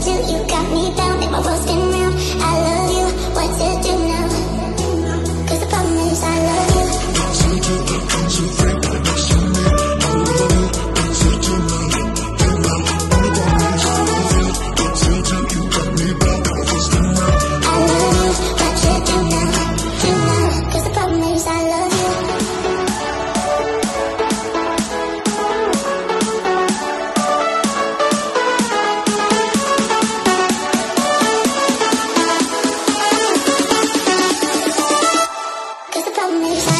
do, you got me down Tell me.